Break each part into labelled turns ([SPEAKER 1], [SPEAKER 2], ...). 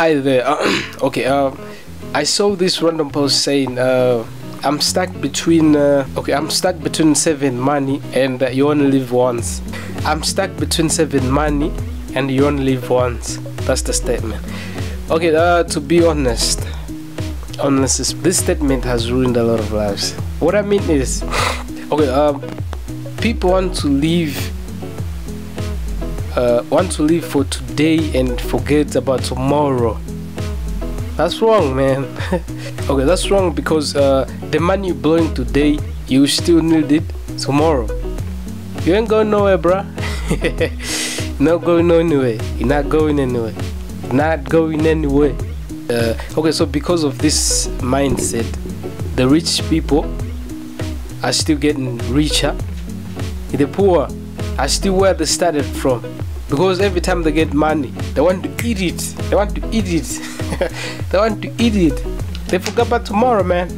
[SPEAKER 1] Hi there. okay, uh, I saw this random post saying uh, I'm stuck between uh, okay I'm stuck between saving money and uh, you only live once. I'm stuck between saving money and you only live once. That's the statement. Okay, uh, to be honest, honestly, this statement has ruined a lot of lives. What I mean is, okay, uh, people want to live uh, want to live for today and forget about tomorrow. That's wrong, man. okay, that's wrong because uh, the money you're blowing today, you still need it tomorrow. You ain't going nowhere, bruh. not going anywhere. You're not going anywhere. Not going anywhere. Uh, okay, so because of this mindset, the rich people are still getting richer. The poor are still where they started from. Because every time they get money they want to eat it. They want to eat it. They want to eat it. They forget about tomorrow man.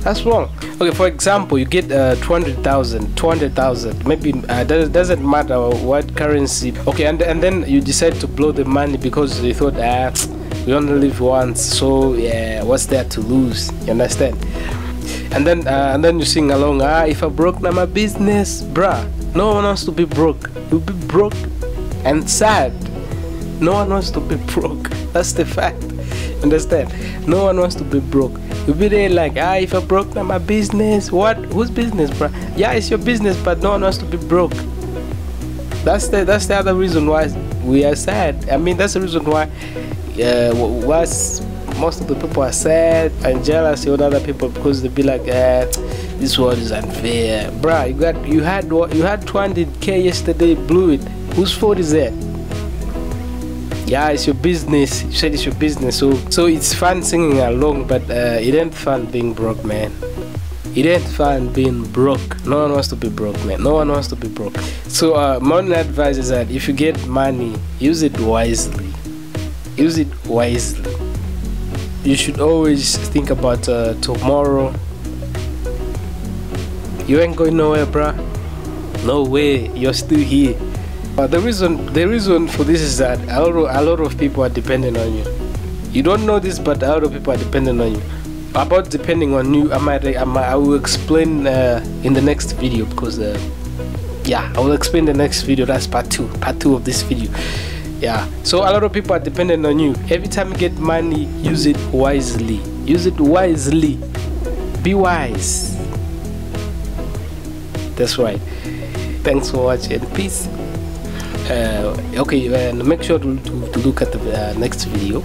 [SPEAKER 1] That's wrong. Okay for example you get uh, 200,000 200,000 maybe uh, does, doesn't matter what currency. Okay and, and then you decide to blow the money because you thought ah we only live once so yeah what's there to lose? You understand? And then uh, and then you sing along ah if i broke now my business bruh no one wants to be broke you'll be broke and sad. No one wants to be broke. That's the fact. Understand? No one wants to be broke. You'll be there like, ah, if I broke, now my business. What? Whose business, bro? Yeah, it's your business, but no one wants to be broke. That's the that's the other reason why we are sad. I mean, that's the reason why uh, what's most of the people are sad and jealous of other people because they be like, eh, this world is unfair, bruh. You got you had what you had 200k yesterday, blew it. Whose fault is that? Yeah, it's your business. You said it's your business, so so it's fun singing along, but uh, it ain't fun being broke, man. It ain't fun being broke. No one wants to be broke, man. No one wants to be broke. So uh, my advice is that if you get money, use it wisely. Use it wisely. You should always think about uh, tomorrow. You ain't going nowhere, bruh. No way. You're still here. Uh, the reason the reason for this is that a lot, of, a lot of people are dependent on you. You don't know this, but a lot of people are dependent on you. About depending on you, I might I, might, I will explain uh, in the next video because uh, yeah, I will explain the next video. That's part two, part two of this video. Yeah, so a lot of people are dependent on you. Every time you get money, use it wisely. Use it wisely. Be wise. That's right. Thanks for watching. Peace uh, okay and make sure to, to, to look at the uh, next video